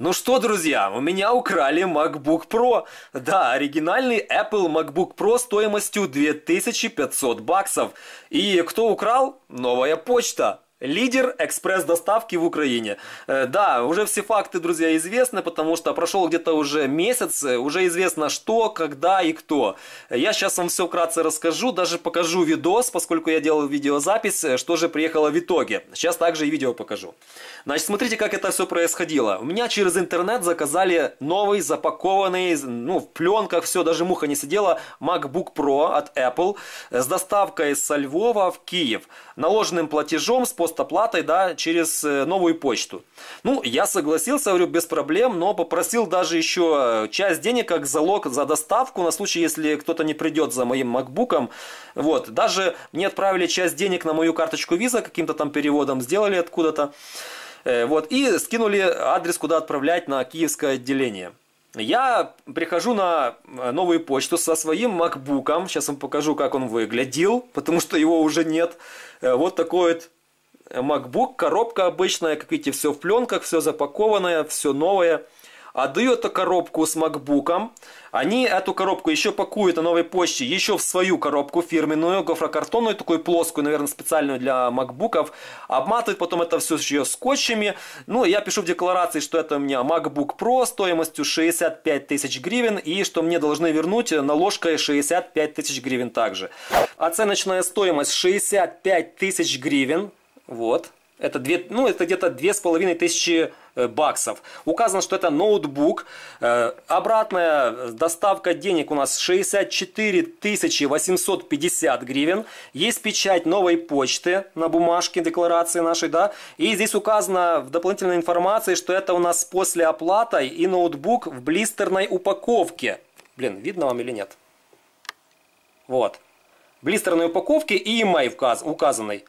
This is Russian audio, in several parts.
Ну что, друзья, у меня украли MacBook Pro. Да, оригинальный Apple MacBook Pro стоимостью 2500 баксов. И кто украл? Новая почта. Лидер экспресс-доставки в Украине. Э, да, уже все факты, друзья, известны, потому что прошел где-то уже месяц, э, уже известно что, когда и кто. Я сейчас вам все вкратце расскажу, даже покажу видос, поскольку я делал видеозапись, э, что же приехало в итоге. Сейчас также и видео покажу. Значит, смотрите, как это все происходило. У меня через интернет заказали новый, запакованный, ну, в пленках, все, даже муха не сидела, MacBook Pro от Apple с доставкой со Львова в Киев. Наложенным платежом с постоплатой, да, через э, новую почту. Ну, я согласился, говорю, без проблем, но попросил даже еще часть денег как залог за доставку на случай, если кто-то не придет за моим макбуком. Вот, даже мне отправили часть денег на мою карточку виза, каким-то там переводом сделали откуда-то. Э, вот, и скинули адрес, куда отправлять на киевское отделение. Я прихожу на э, новую почту со своим макбуком. Сейчас вам покажу, как он выглядел, потому что его уже нет. Э, вот такой вот MacBook, коробка обычная, как видите, все в пленках, все запакованное, все новое отдаю эту коробку с макбуком. Они эту коробку еще пакуют на новой почте, еще в свою коробку фирменную, гофрокартонную, такую плоскую, наверное, специальную для макбуков. Обматывают потом это все еще скотчами. Ну, я пишу в декларации, что это у меня MacBook Pro стоимостью 65 тысяч гривен и что мне должны вернуть наложкой 65 тысяч гривен также. Оценочная стоимость 65 тысяч гривен. Вот. Это, две, ну, это где-то две с половиной тысячи баксов. Указано, что это ноутбук. Э, обратная доставка денег у нас 64 850 гривен. Есть печать новой почты на бумажке декларации нашей, да. И здесь указано в дополнительной информации, что это у нас после оплаты и ноутбук в блистерной упаковке. Блин, видно вам или нет? Вот. Блистерной упаковке и email указанный.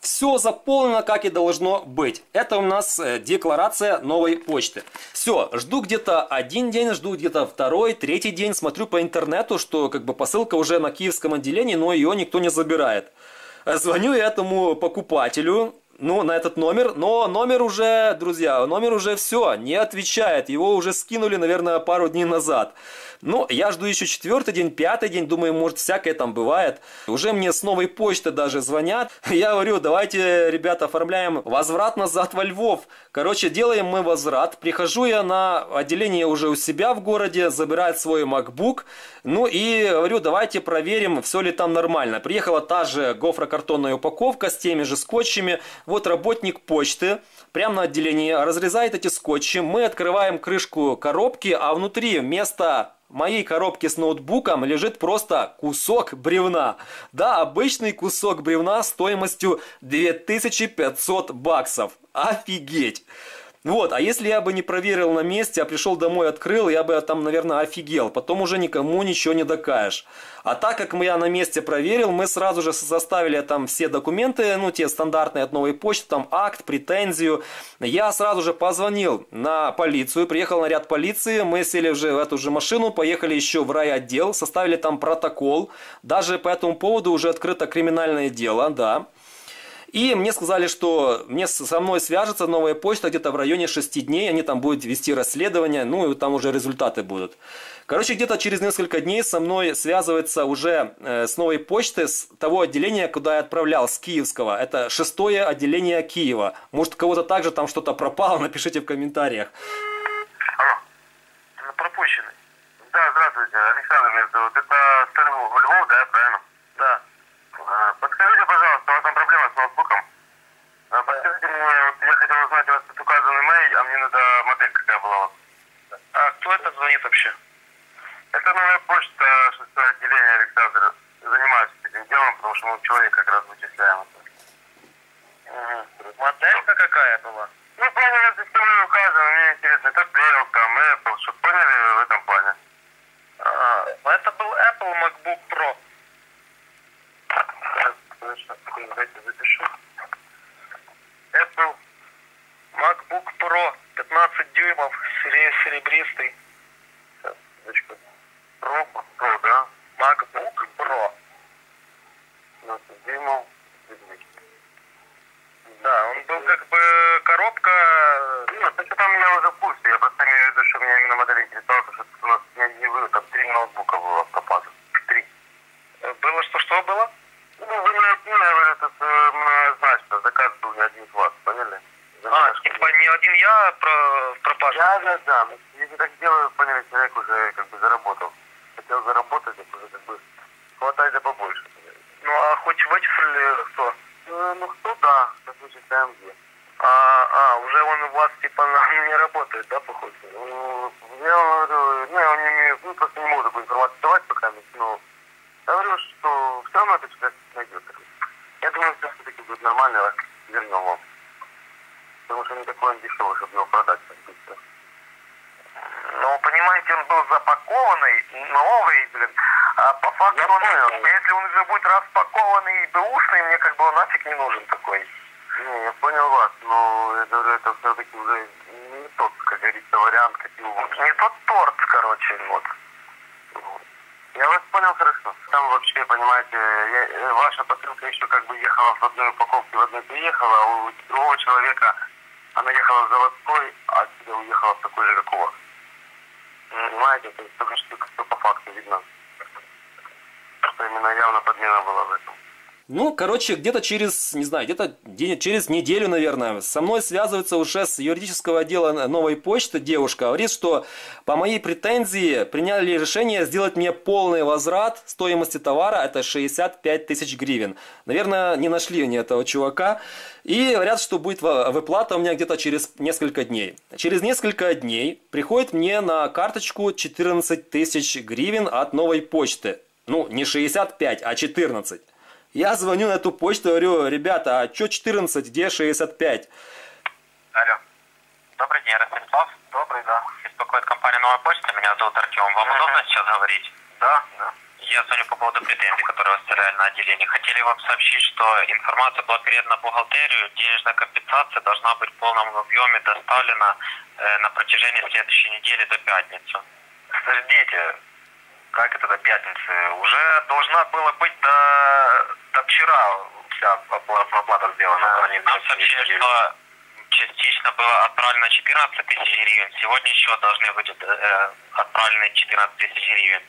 Все заполнено, как и должно быть. Это у нас э, декларация новой почты. Все, жду где-то один день, жду где-то второй, третий день. Смотрю по интернету, что как бы посылка уже на киевском отделении, но ее никто не забирает. Звоню я этому покупателю, ну, на этот номер, но номер уже, друзья, номер уже все, не отвечает, его уже скинули, наверное, пару дней назад. Ну, я жду еще четвертый день, пятый день, думаю, может, всякое там бывает. Уже мне с новой почты даже звонят. Я говорю, давайте, ребята, оформляем возврат назад во Львов. Короче, делаем мы возврат. Прихожу я на отделение уже у себя в городе, забирает свой MacBook. Ну и говорю, давайте проверим, все ли там нормально. Приехала та же гофрокартонная упаковка с теми же скотчами. Вот работник почты прямо на отделении разрезает эти скотчи. Мы открываем крышку коробки, а внутри вместо моей коробки с ноутбуком лежит просто кусок бревна. Да, обычный кусок бревна стоимостью 2500 баксов. Офигеть! Вот, а если я бы не проверил на месте, а пришел домой, открыл, я бы там, наверное, офигел. Потом уже никому ничего не докажешь. А так как я на месте проверил, мы сразу же составили там все документы, ну, те стандартные от новой почты, там акт, претензию. Я сразу же позвонил на полицию, приехал наряд полиции, мы сели уже в эту же машину, поехали еще в райотдел, составили там протокол. Даже по этому поводу уже открыто криминальное дело, да. И мне сказали, что мне со мной свяжется новая почта где-то в районе 6 дней, они там будут вести расследование, ну и там уже результаты будут. Короче, где-то через несколько дней со мной связывается уже э, с новой почты с того отделения, куда я отправлял, с Киевского. Это шестое отделение Киева. Может, кого-то также там что-то пропало, напишите в комментариях. Алло, пропущенный. Да, здравствуйте, Александр. Это Стальвов, Львов, да, правильно? Да. А, подскажите, пожалуйста, у вас там проблема с ноутбуком? А, подскажите мне, вот я хотел узнать, у вас тут указан имейл, а мне надо модель какая была. А кто это звонит вообще? Это новая почта, шестое отделение, Александр. Занимаюсь этим делом, потому что мы человек как раз вычисляем это. Угу. Моделька какая была? Ну, поняли, это все указано, мне интересно, это Dell, там, Apple, что поняли в этом плане? А, это был Apple MacBook Pro. Давайте запишу. Apple MacBook Pro 15 дюймов, серебристый. Сейчас, секундочку. Pro, Pro, да? MacBook Pro. 15 дюймов, Да, он был как бы коробка... Нет, это там я уже уже в курсе. Я просто имею в виду, что меня именно модель интересовала, что у нас не, не вы, там три ноутбука было автопаза. Три. Э, Было что, что было? Ну, вы не один, я говорю, это э, мне что заказ был не один из вас, поняли? За А, типа не один я про пропажу. Да, да, да. Ну, Если так делаю, поняли, человек уже как бы заработал. Хотел заработать, так уже как бы хватает да побольше. Ну а хоть вычислили кто? Ну, ну кто да, в случае КМГ. А, а, уже он у вас типа не работает, да, походу? Ну, я говорю, не, он не, имеет- ну, просто не могу такую информацию давать пока, но я говорю, что все равно это человек найдет. Я думаю, что все-таки будет нормально, раз вернем вам. Потому что не такой он дешевый, чтобы его продать так быстро. Ну, понимаете, он был запакованный, новый, блин. А по факту, Я он, понял. если он уже будет распакованный и бэушный, мне как бы он нафиг не нужен такой. Не, я понял вас, но я говорю, это все-таки уже не тот, как говорится, вариант, какие у вас. Не тот торт, короче, вот. Я вас понял хорошо. Там вообще, понимаете, я- э, ваша посылка еще как бы ехала в одной упаковке, в одной приехала, а у другого человека она ехала в заводской, а отсюда уехала в такой же, как у вас. Понимаете, то есть только что всё по факту видно. Что именно явно подмена была в этом. Ну, короче, где-то через, не знаю, где-то через неделю, наверное, со мной связывается уже с юридического отдела новой почты девушка. Говорит, что по моей претензии приняли решение сделать мне полный возврат стоимости товара, это 65 тысяч гривен. Наверное, не нашли они этого чувака. И говорят, что будет выплата у меня где-то через несколько дней. Через несколько дней приходит мне на карточку 14 тысяч гривен от новой почты. Ну, не 65, а 14. Я звоню на эту почту, говорю, ребята, а что 14, где 65? Алло. Добрый день, Ростислав. Добрый, да. Беспокоит компания «Новая почта». Меня зовут Артем. Вам удобно сейчас говорить? Да, да. Я звоню по поводу претензий, которые вы оставляли на отделении. Хотели вам сообщить, что информация была передана в бухгалтерию. Денежная компенсация должна быть в полном объеме доставлена э, на протяжении следующей недели до пятницы. Подождите, как это до пятницы? Уже должна была быть до, до вчера вся опла- оплата сделана. а Нам сообщили, что частично было отправлено 14 тысяч гривен. Сегодня еще должны быть э, отправлены 14 тысяч гривен.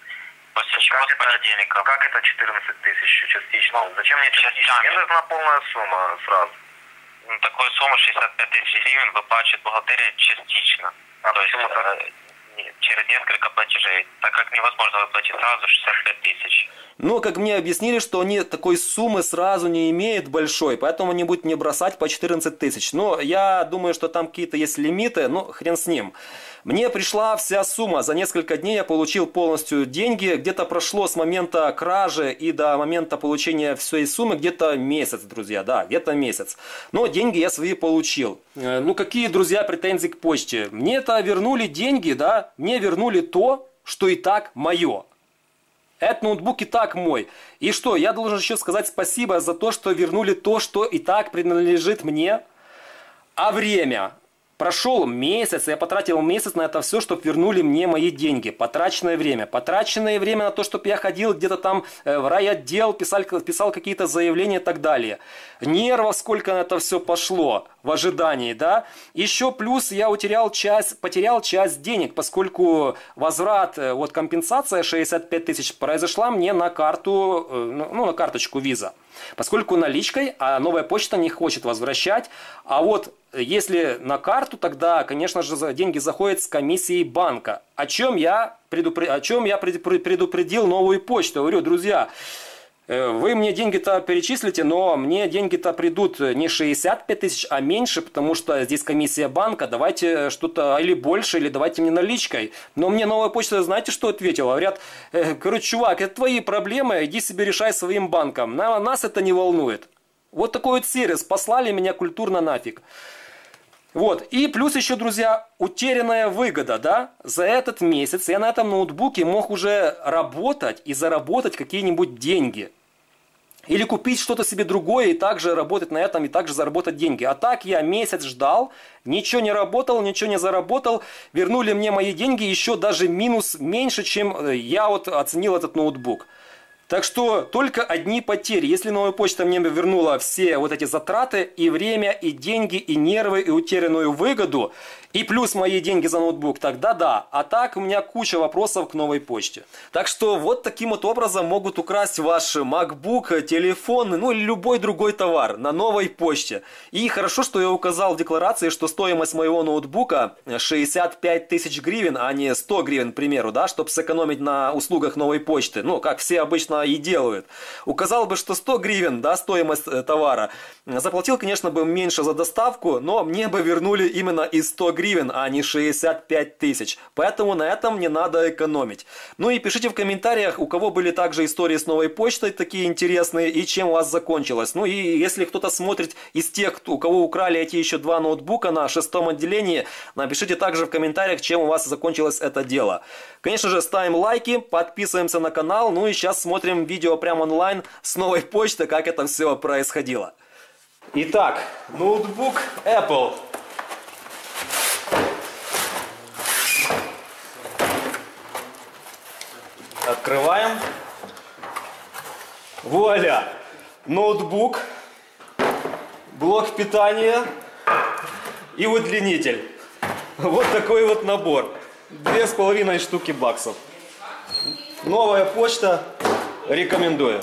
После чего Как с понедельника. Как это 14 тысяч частично? Ну, Зачем мне частично? Мне нужна полная сумма сразу. Ну, Такую сумму 65 тысяч гривен выплачивает бухгалтерия частично. А То есть почему так? Через несколько платежей, так как невозможно выплатить сразу 65 тысяч. Но, как мне объяснили, что они такой суммы сразу не имеют большой, поэтому они будут мне бросать по 14 тысяч. Но я думаю, что там какие-то есть лимиты, ну, хрен с ним. Мне пришла вся сумма. За несколько дней я получил полностью деньги. Где-то прошло с момента кражи и до момента получения всей суммы где-то месяц, друзья. Да, где-то месяц. Но деньги я свои получил. Э, Ну, какие, друзья, претензии к почте? Мне это вернули деньги, да? Мне вернули то, что и так мое. Этот ноутбук и так мой. И что, я должен еще сказать спасибо за то, что вернули то, что и так принадлежит мне? А время? Прошел месяц, я потратил месяц на это все, чтобы вернули мне мои деньги. Потраченное время. Потраченное время на то, чтобы я ходил где-то там э, в райотдел, писал, писал какие-то заявления и так далее. Нервов сколько на это все пошло в ожидании, да? Еще плюс я утерял часть, потерял часть денег, поскольку возврат, э, вот компенсация 65 тысяч произошла мне на карту, э, ну, ну, на карточку виза. Поскольку наличкой, а новая почта не хочет возвращать. А вот если на карту, тогда, конечно же, деньги заходят с комиссией банка. О чем я, предупр- о чем я предупр- предупредил новую почту. Говорю, друзья, э, вы мне деньги-то перечислите, но мне деньги-то придут не 65 тысяч, а меньше, потому что здесь комиссия банка, давайте что-то или больше, или давайте мне наличкой. Но мне новая почта, знаете, что ответила? Говорят, «Э, короче, чувак, это твои проблемы, иди себе решай своим банком. На, нас это не волнует. Вот такой вот сервис, послали меня культурно нафиг. Вот, и плюс еще, друзья, утерянная выгода, да? За этот месяц я на этом ноутбуке мог уже работать и заработать какие-нибудь деньги. Или купить что-то себе другое и также работать на этом, и также заработать деньги. А так я месяц ждал, ничего не работал, ничего не заработал. Вернули мне мои деньги еще даже минус меньше, чем э, я вот оценил этот ноутбук. Так что только одни потери. Если новая почта мне вернула все вот эти затраты, и время, и деньги, и нервы, и утерянную выгоду, и плюс мои деньги за ноутбук, тогда да. А так у меня куча вопросов к новой почте. Так что вот таким вот образом могут украсть ваш MacBook, телефон, ну или любой другой товар на новой почте. И хорошо, что я указал в декларации, что стоимость моего ноутбука 65 тысяч гривен, а не 100 гривен, к примеру, да, чтобы сэкономить на услугах новой почты. Ну, как все обычно и делают. Указал бы, что 100 гривен, да, стоимость э, товара. Заплатил, конечно, бы меньше за доставку, но мне бы вернули именно и 100 гривен а не 65 тысяч. Поэтому на этом не надо экономить. Ну и пишите в комментариях, у кого были также истории с новой почтой такие интересные и чем у вас закончилось. Ну и если кто-то смотрит из тех, у кого украли эти еще два ноутбука на шестом отделении, напишите также в комментариях, чем у вас закончилось это дело. Конечно же, ставим лайки, подписываемся на канал, ну и сейчас смотрим видео прямо онлайн с новой почты, как это все происходило. Итак, ноутбук Apple Открываем. Вуаля! Ноутбук, блок питания и удлинитель. Вот такой вот набор. Две с половиной штуки баксов. Новая почта. Рекомендую.